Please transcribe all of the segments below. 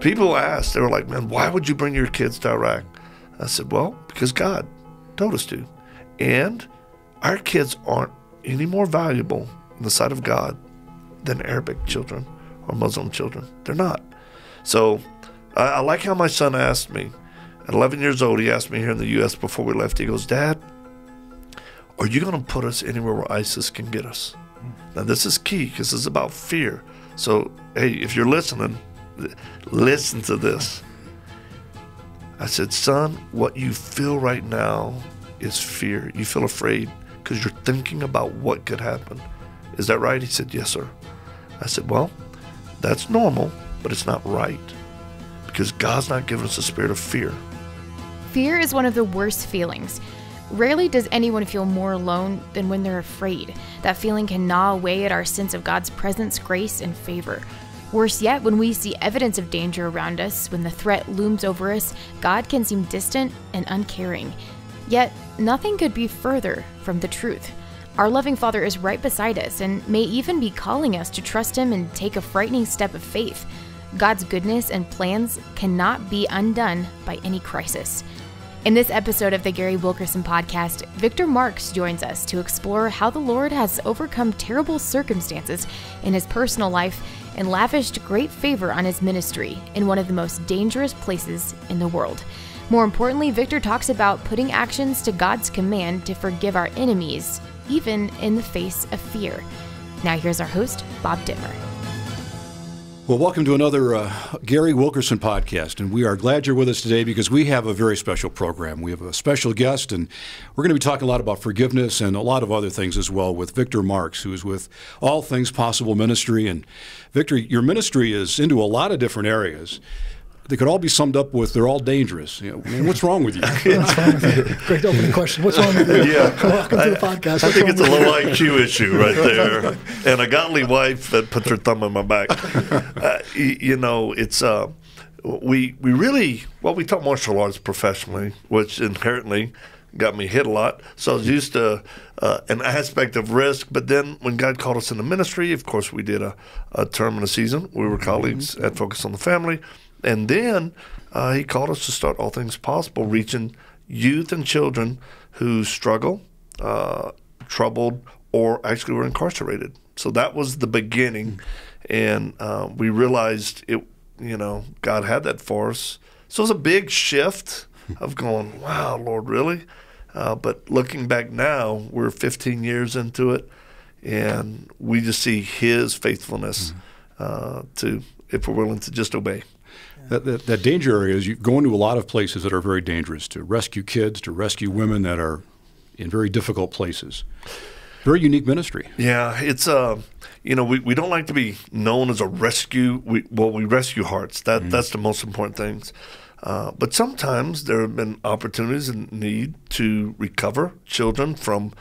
people asked, they were like, man, why would you bring your kids to Iraq? I said, well, because God told us to. And our kids aren't any more valuable in the sight of God than Arabic children or Muslim children. They're not. So I, I like how my son asked me. At 11 years old, he asked me here in the U.S. before we left. He goes, Dad, are you going to put us anywhere where ISIS can get us? Hmm. Now, this is key because this is about fear. So, hey, if you're listening, listen to this. I said, Son, what you feel right now is fear. You feel afraid because you're thinking about what could happen. Is that right? He said, Yes, sir. I said, Well, that's normal, but it's not right because God's not giving us a spirit of fear. Fear is one of the worst feelings. Rarely does anyone feel more alone than when they're afraid. That feeling can gnaw away at our sense of God's presence, grace, and favor. Worse yet, when we see evidence of danger around us, when the threat looms over us, God can seem distant and uncaring. Yet, nothing could be further from the truth. Our loving Father is right beside us and may even be calling us to trust Him and take a frightening step of faith. God's goodness and plans cannot be undone by any crisis. In this episode of the Gary Wilkerson podcast, Victor Marx joins us to explore how the Lord has overcome terrible circumstances in his personal life and lavished great favor on his ministry in one of the most dangerous places in the world. More importantly, Victor talks about putting actions to God's command to forgive our enemies, even in the face of fear. Now, here's our host, Bob Ditmer. Well, welcome to another uh, Gary Wilkerson podcast. And we are glad you're with us today because we have a very special program. We have a special guest, and we're going to be talking a lot about forgiveness and a lot of other things as well with Victor Marx, who is with All Things Possible Ministry. And Victor, your ministry is into a lot of different areas they could all be summed up with they're all dangerous. You know, man, what's wrong with you? what's wrong with you? Great opening question. What's wrong with you? Yeah. Welcome to the podcast. What's I think it's a low IQ issue right there. and a godly wife that puts her thumb on my back. Uh, you know, it's. Uh, we we really well we taught martial arts professionally, which inherently got me hit a lot. So I was used to uh, an aspect of risk. But then when God called us into ministry, of course we did a, a term and a season. We were colleagues mm-hmm. at Focus on the Family. And then uh, he called us to start All Things Possible, reaching youth and children who struggle, uh, troubled, or actually were incarcerated. So that was the beginning. And uh, we realized it, you know, God had that for us. So it was a big shift of going, wow, Lord, really? Uh, but looking back now, we're 15 years into it, and we just see His faithfulness mm-hmm. uh, to, if we're willing to just obey. That, danger area is you go into a lot of places that are very dangerous to rescue kids, to rescue women that are in very difficult places. Very unique ministry. Yeah, it's uh, you know, we, we don't like to be known as a rescue. We well, we rescue hearts. That mm-hmm. that's the most important things. Uh, but sometimes there have been opportunities and need to recover children from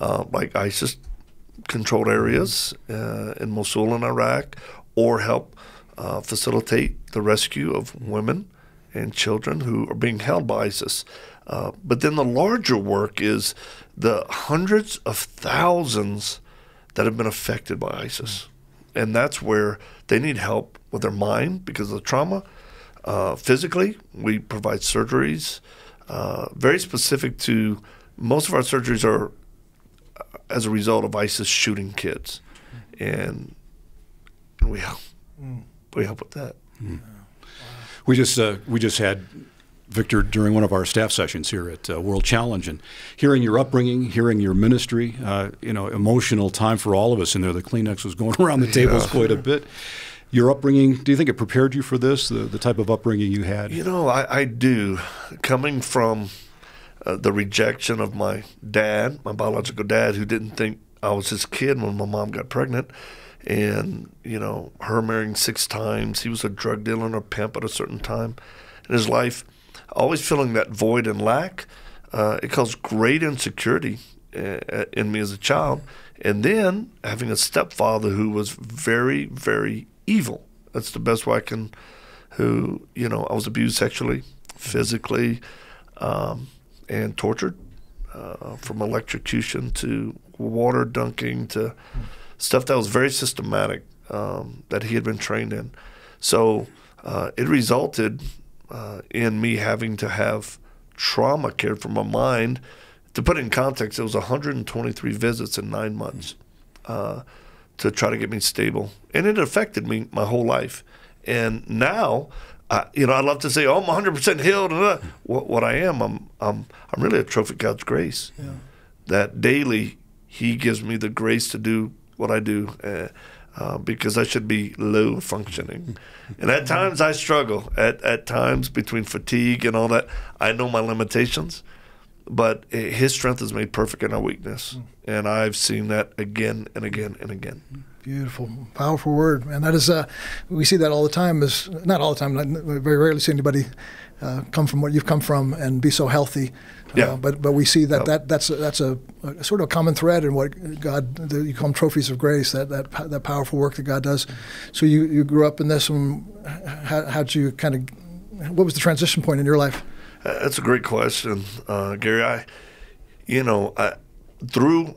uh, like ISIS controlled areas uh, in Mosul and Iraq, or help uh, facilitate the rescue of women and children who are being held by ISIS. Uh, but then the larger work is the hundreds of thousands that have been affected by ISIS. And that's where they need help with their mind because of the trauma. Uh, physically, we provide surgeries uh, very specific to most of our surgeries are uh, as a result of ISIS shooting kids. And, and we help. Mm we help with that. Mm. Wow. We just uh, we just had Victor during one of our staff sessions here at uh, World Challenge, and hearing your upbringing, hearing your ministry, uh, you know, emotional time for all of us in there. The Kleenex was going around the tables yeah. quite a bit. Your upbringing, do you think it prepared you for this, the, the type of upbringing you had? You know, I, I do. Coming from uh, the rejection of my dad, my biological dad, who didn't think I was his kid when my mom got pregnant and you know her marrying six times. He was a drug dealer and a pimp at a certain time in his life. Always feeling that void and lack. Uh, it caused great insecurity uh, in me as a child, and then having a stepfather who was very, very evil. That's the best way I can. Who you know I was abused sexually, physically, um, and tortured, uh, from electrocution to water dunking to. Stuff that was very systematic um, that he had been trained in. So uh, it resulted uh, in me having to have trauma cared for my mind. To put it in context, it was 123 visits in nine months uh, to try to get me stable, and it affected me my whole life. And now, you know, I love to say, "Oh, I'm 100 percent healed." Uh, what, what, I am, I'm, I'm, I'm really a trophy God's grace. Yeah. That daily, He gives me the grace to do what I do. Uh, uh, because I should be low functioning. And at times I struggle. At, at times, between fatigue and all that, I know my limitations. But His strength is made perfect in our weakness. And I've seen that again and again and again. Beautiful, powerful word, and that is uh, we see that all the time. Is not all the time. very rarely see anybody uh, come from what you've come from and be so healthy. Yeah. Uh, but but we see that, that that's a, that's a, a, sort of a common thread in what God the, you call them trophies of grace that, that that powerful work that God does. So you, you grew up in this, and how how'd you kind of what was the transition point in your life? That's a great question, uh, Gary. I you know I, through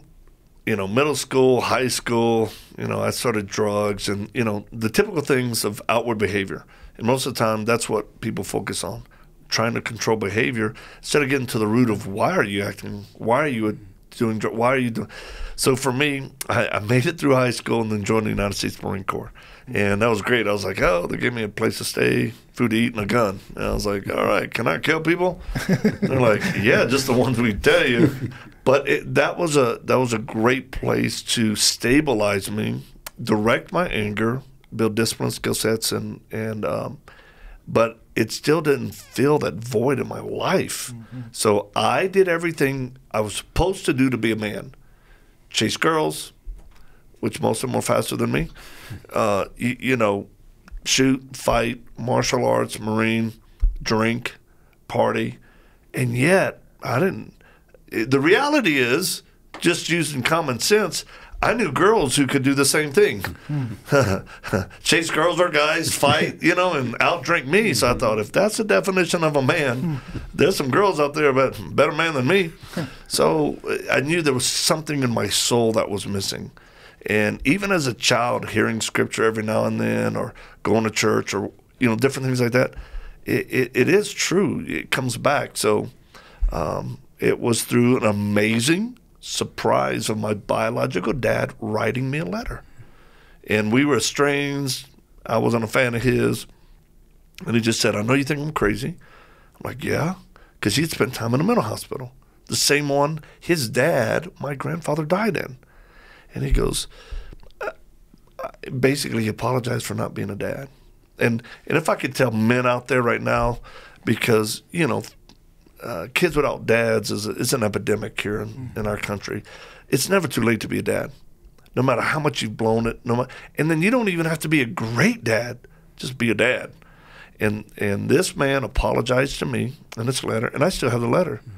you know middle school, high school, you know I started drugs and you know the typical things of outward behavior, and most of the time that's what people focus on trying to control behavior instead of getting to the root of why are you acting, why are you doing, drugs? why are you doing. So for me, I, I made it through high school and then joined the United States Marine Corps. And that was great. I was like, oh, they gave me a place to stay, food to eat, and a gun. And I was like, all right, can I kill people? they're like, yeah, just the ones we tell you. But it, that was a that was a great place to stabilize me, direct my anger, build discipline skill sets, and and um, but it still didn't fill that void in my life. Mm-hmm. So I did everything I was supposed to do to be a man chase girls, which most of them were faster than me, uh, you, you know, shoot, fight, martial arts, Marine, drink, party. And yet, I didn't. The reality is, just using common sense, I knew girls who could do the same thing. Chase girls or guys, fight, you know, and outdrink me. So I thought, if that's the definition of a man, there's some girls out there, but better man than me. So I knew there was something in my soul that was missing. And even as a child, hearing scripture every now and then, or going to church, or you know, different things like that, it, it, it is true. It comes back. So um, it was through an amazing surprise of my biological dad writing me a letter. And we were estranged. I wasn't a fan of his. And he just said, I know you think I'm crazy. I'm like, yeah, because he'd spent time in a mental hospital, the same one his dad, my grandfather, died in. And he goes, uh, uh, basically, he apologized for not being a dad. And, and if I could tell men out there right now, because, you know, uh, kids without dads is, is an epidemic here in, mm. in our country. It's never too late to be a dad, no matter how much you've blown it. No matter, and then you don't even have to be a great dad; just be a dad. And and this man apologized to me in this letter, and I still have the letter. Mm.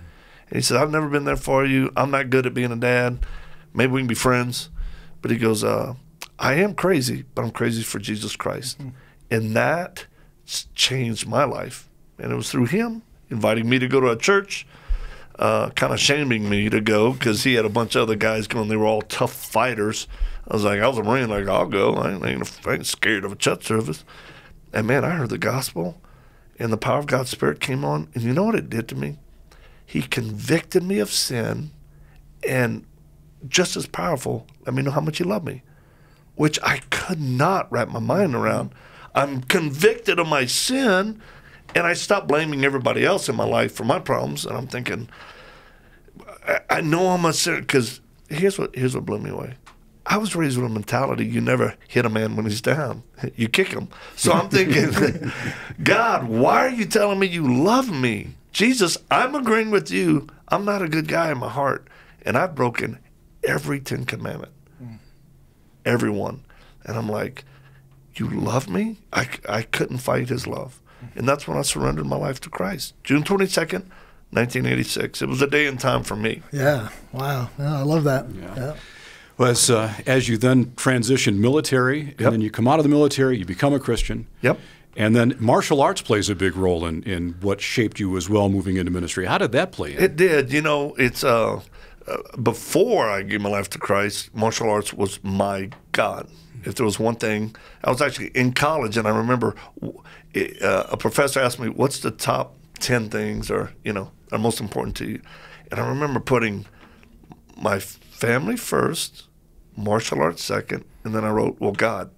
And he said, "I've never been there for you. I'm not good at being a dad. Maybe we can be friends." But he goes, uh, "I am crazy, but I'm crazy for Jesus Christ," mm-hmm. and that changed my life. And it was through him inviting me to go to a church, uh, kind of shaming me to go because he had a bunch of other guys going. They were all tough fighters. I was like, I was a Marine, like, I'll go. I ain't, I ain't scared of a church service. And man, I heard the gospel and the power of God's Spirit came on. And you know what it did to me? He convicted me of sin and just as powerful, let me know how much he loved me, which I could not wrap my mind around. I'm convicted of my sin, and I stopped blaming everybody else in my life for my problems. And I'm thinking, I, I know I'm a sinner because here's what here's what blew me away. I was raised with a mentality you never hit a man when he's down. You kick him. So I'm thinking, God, why are you telling me you love me? Jesus, I'm agreeing with you. I'm not a good guy in my heart. And I've broken every Ten Commandment. Mm. Every one. And I'm like, you love me? I, I couldn't fight his love. And that's when I surrendered my life to Christ. June 22nd, 1986. It was a day and time for me. Yeah. Wow. Yeah, I love that. Yeah. yeah. Well, as, uh, as you then transition military, and yep. then you come out of the military, you become a Christian. Yep. And then martial arts plays a big role in, in what shaped you as well moving into ministry. How did that play in? It did. You know, it's uh, uh, before I gave my life to Christ, martial arts was my God. If there was one thing, I was actually in college, and I remember uh, a professor asked me, "What's the top ten things, or you know, are most important to you?" And I remember putting my family first, martial arts second, and then I wrote, "Well, God."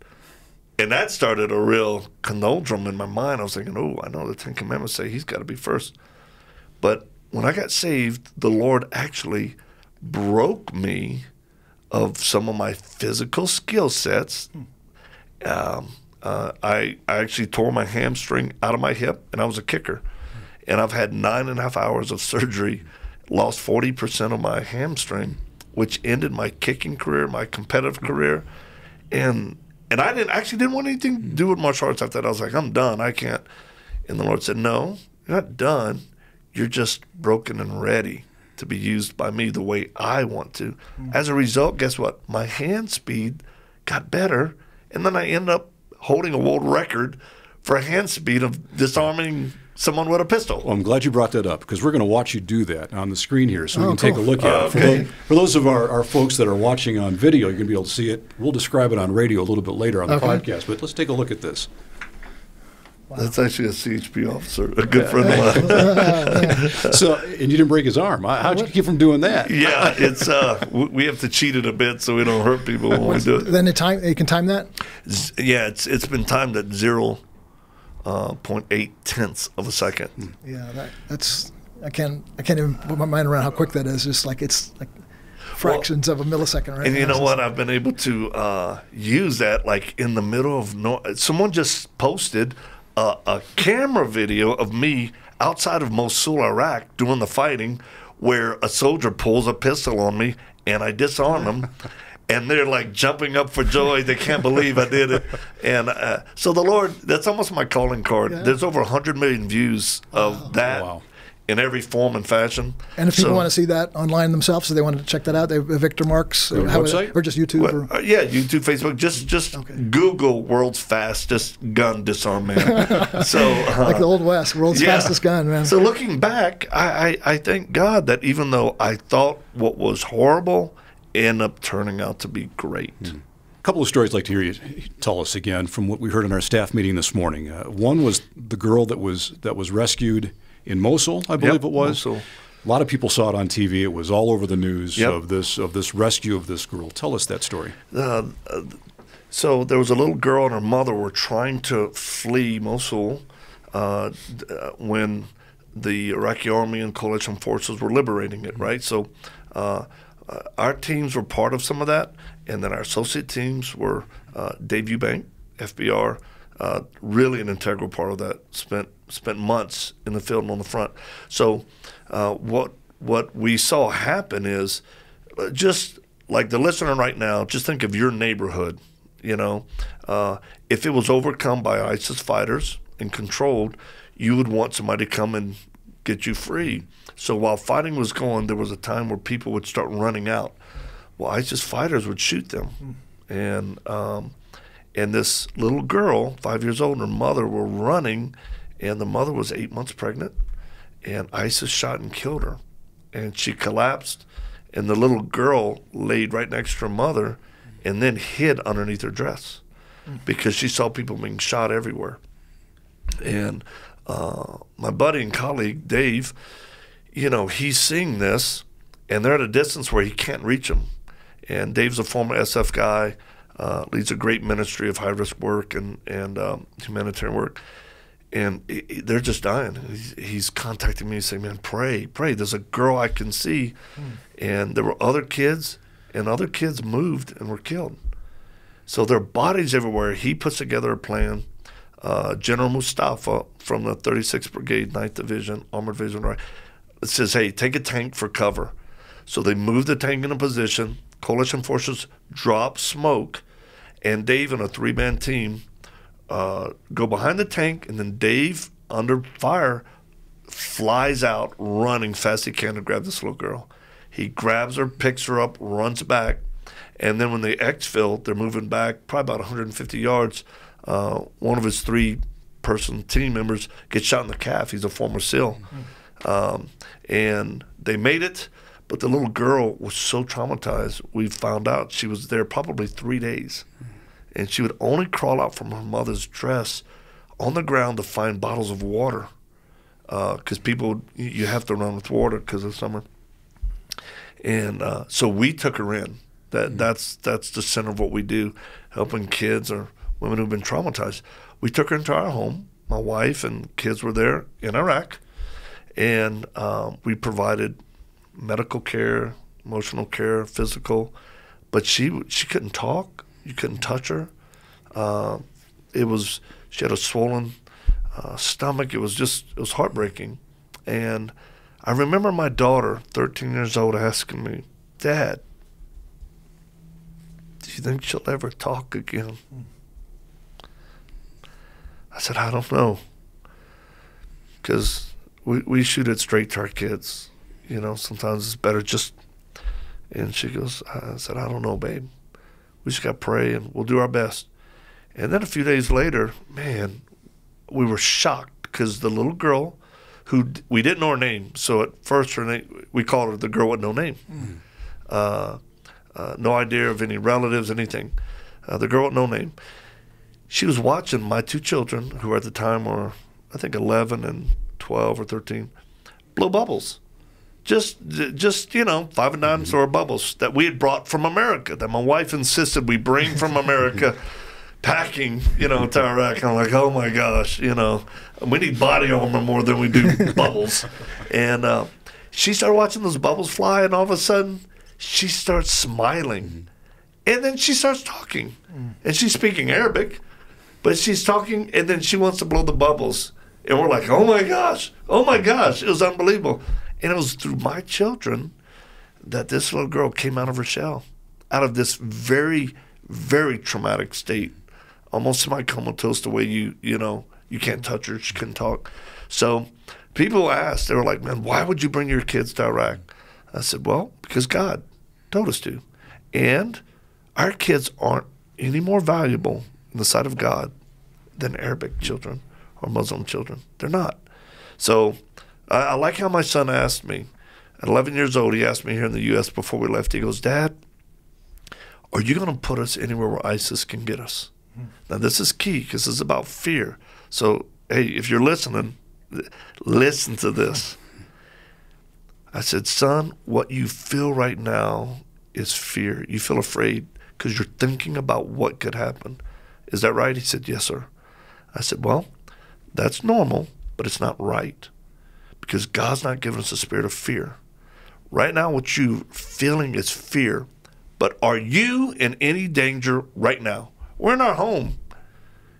And that started a real conundrum in my mind. I was thinking, "Oh, I know the Ten Commandments say He's got to be first. but when I got saved, the Lord actually broke me of some of my physical skill sets. Um, uh, I, I actually tore my hamstring out of my hip, and I was a kicker. And I've had nine and a half hours of surgery, lost 40% of my hamstring, which ended my kicking career, my competitive career. And and I didn't actually didn't want anything to do with martial arts after that. I was like, I'm done. I can't. And the Lord said, No, you're not done. You're just broken and ready to be used by me the way I want to. Mm. As a result, guess what? My hand speed got better, and then I end up holding a world record for a hand speed of disarming someone with a pistol. Well, I'm glad you brought that up because we're going to watch you do that on the screen here so we oh, can cool. take a look at it. For, those, for those of our, our folks that are watching on video, you're going to be able to see it. We'll describe it on radio a little bit later on the okay. podcast, but let's take a look at this. Wow. That's actually a CHP officer, a good friend of mine. so, and you didn't break his arm. How'd you keep from doing that? Yeah, it's uh, we have to cheat it a bit so we don't hurt people when we do it. Then the time you can time that. Yeah, it's it's been timed at zero uh, 0.8 tenths of a second. Yeah, that, that's I can't I can't even put my mind around how quick that is. Just like it's like fractions well, of a millisecond, right? And you know what? I've been able to uh, use that like in the middle of no. Someone just posted a, a camera video of me outside of Mosul, Iraq, doing the fighting, where a soldier pulls a pistol on me and I disarm him. and they're like jumping up for joy. They can't believe I did it. And uh, so the Lord, that's almost my calling card. Yeah. There's over 100 million views of wow. that. Wow in every form and fashion. And if people so, want to see that online themselves, so they want to check that out, they have Victor Marx website or just YouTube. Well, or? Uh, yeah, YouTube, Facebook. Just just okay. Google "world's fastest gun disarm man." so uh, like the old west, world's yeah. fastest gun man. So looking back, I, I I thank God that even though I thought what was horrible, ended up turning out to be great. Mm. A couple of stories I'd like to hear you tell us again from what we heard in our staff meeting this morning. Uh, one was the girl that was that was rescued in Mosul, I believe yep, it was. Mosul. A lot of people saw it on TV. It was all over the news yep. of this of this rescue of this girl. Tell us that story. Uh, uh, so there was a little girl and her mother were trying to flee Mosul uh, uh when the Iraqi army and coalition forces were liberating it. Right. So uh, uh, our teams were part of some of that, and then our associate teams were Dave Eubank, FBR uh, really an integral part of that. Spent spent months in the field and on the front. So uh, what what we saw happen is uh, just like the listener right now. Just think of your neighborhood. You know, uh, if it was overcome by ISIS fighters and controlled, you would want somebody to come and get you free. So while fighting was going, there was a time where people would start running out. Well, ISIS fighters would shoot them, and um, and this little girl, five years old, and her mother were running, and the mother was eight months pregnant, and ISIS shot and killed her, and she collapsed, and the little girl laid right next to her mother, and then hid underneath her dress, because she saw people being shot everywhere, and uh, my buddy and colleague Dave, you know, he's seeing this, and they're at a distance where he can't reach them, and Dave's a former SF guy uh, leads a great ministry of high risk work and and um, humanitarian work, and it, it, they're just dying. He's, he's, contacting me saying, "Man, pray, pray. There's a girl I can see," hmm. and there were other kids, and other kids moved and were killed. So there are bodies everywhere. He puts together a plan. Uh, General Mustafa from the 36th Brigade, 9th Division, Armored Division, right, says, "Hey, take a tank for cover." So they move the tank in a position coalition forces drop smoke, and Dave and a three man team uh, go behind the tank, and then Dave, under fire, flies out running fast he can to grab this little girl. He grabs her, picks her up, runs back, and then when they exfil, they're moving back probably about 150 yards. Uh, one of his three person team members gets shot in the calf. He's a former SEAL. Mm-hmm. Um, and they made it. But the little girl was so traumatized, we found out she was there probably three days. And she would only crawl out from her mother's dress on the ground to find bottles of water because uh, people you have to run with water because of summer. And uh, so we took her in. That mm-hmm. that's that's the center of what we do, helping kids or women who've been traumatized. We took her into our home. My wife and kids were there in Iraq, and um, we provided medical care, emotional care, physical. But she she couldn't talk. You couldn't touch her. Uh, it was she had a swollen uh, stomach. It was just it was heartbreaking, and I remember my daughter, 13 years old, asking me, "Dad, do you think she'll ever talk again?" I said, "I don't know," because we we shoot it straight to our kids. You know, sometimes it's better just. And she goes, I said, I don't know, babe. We just got to pray and we'll do our best. And then a few days later, man, we were shocked because the little girl who we didn't know her name. So at first, her name we called her the girl with no name. Mm. Uh, uh, no idea of any relatives, anything. Uh, the girl with no name. She was watching my two children, who at the time were, I think, 11 and 12 or 13, blow bubbles. Just, just you know, five and 9 mm-hmm. store bubbles that we had brought from America. That my wife insisted we bring from America. packing, you know, to Iraq. I'm like, oh my gosh, you know, we need body armor more than we do bubbles. And uh, she started watching those bubbles fly, and all of a sudden, she starts smiling. Mm-hmm. And then she starts talking. Mm. And she's speaking Arabic, but she's talking, and then she wants to blow the bubbles. And we're like, oh my gosh, oh my gosh, it was unbelievable. And it was through my children that this little girl came out of her shell, out of this very, very traumatic state almost semi-comatose the way you you know you can't touch her, she couldn't talk. So people asked, they were like, "Man, why would you bring your kids to Iraq?" I said, "Well, because God told us to, and our kids aren't any more valuable in the sight of God than Arabic children or Muslim children. They're not." So I, I like how my son asked me. At 11 years old, he asked me here in the U.S. before we left. He goes, "Dad, are you going to put us anywhere where ISIS can get us?" Hmm. Now, this is key because it's about fear. So, hey, if you're listening, listen to this. I said, son, what you feel right now is fear. You feel afraid because you're thinking about what could happen. Is that right? He said, yes, sir. I said, well, that's normal, but it's not right because God's not giving us a spirit of fear. Right now, what you're feeling is fear, but are you in any danger right now? We're in our home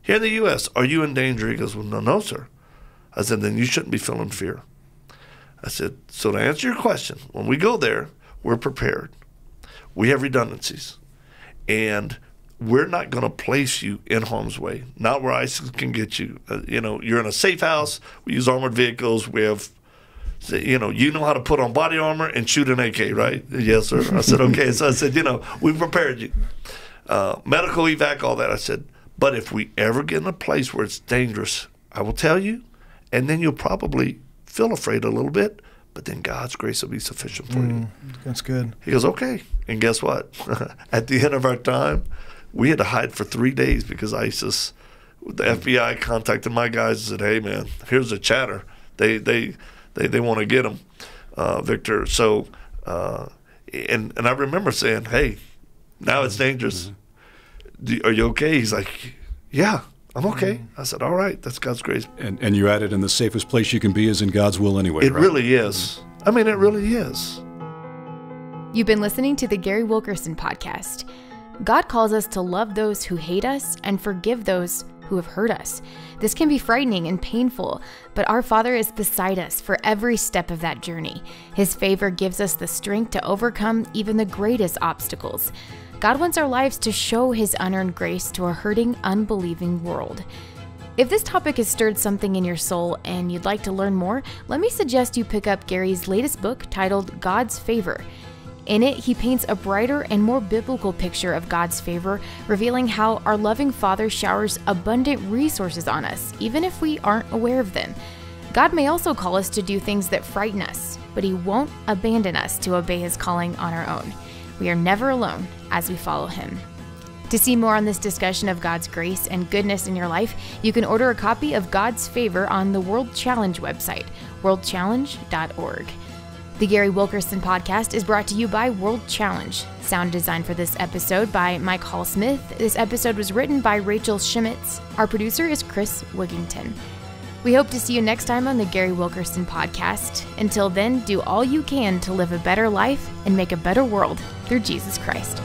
here in the U.S. Are you in danger? He goes, Well, no, no, sir. I said, Then you shouldn't be feeling fear. I said, So to answer your question, when we go there, we're prepared. We have redundancies. And we're not going to place you in harm's way, not where ISIS can get you. Uh, you know, you're in a safe house. We use armored vehicles. We have, you know, you know how to put on body armor and shoot an AK, right? Yes, sir. I said, okay. so I said, you know, we prepared you uh, medical evac, all that. I said, but if we ever get in a place where it's dangerous, I will tell you, and then you'll probably feel afraid a little bit, but then God's grace will be sufficient for mm, you. That's good. He goes, okay. And guess what? At the end of our time, we had to hide for three days because ISIS, the FBI contacted my guys and said, hey, man, here's a chatter. They, they, they, they want to get him, uh, Victor. So, uh, and, and I remember saying, hey, now it's dangerous. Mm-hmm. are you okay? He's like, yeah, I'm okay. Mm-hmm. I said, all right, that's God's grace. And, and you added, in the safest place you can be is in God's will anyway. It right? really is. I mean, it really is. You've been listening to the Gary Wilkerson podcast. God calls us to love those who hate us and forgive those who have hurt us. This can be frightening and painful, but our Father is beside us for every step of that journey. His favor gives us the strength to overcome even the greatest obstacles. God wants our lives to show His unearned grace to a hurting, unbelieving world. If this topic has stirred something in your soul and you'd like to learn more, let me suggest you pick up Gary's latest book titled God's Favor. In it, he paints a brighter and more biblical picture of God's favor, revealing how our loving Father showers abundant resources on us, even if we aren't aware of them. God may also call us to do things that frighten us, but He won't abandon us to obey His calling on our own. We are never alone as we follow Him. To see more on this discussion of God's grace and goodness in your life, you can order a copy of God's Favor on the World Challenge website, worldchallenge.org. The Gary Wilkerson podcast is brought to you by World Challenge. Sound design for this episode by Mike Hall Smith. This episode was written by Rachel Schmitz. Our producer is Chris Wigington. We hope to see you next time on the Gary Wilkerson podcast. Until then, do all you can to live a better life and make a better world through Jesus Christ.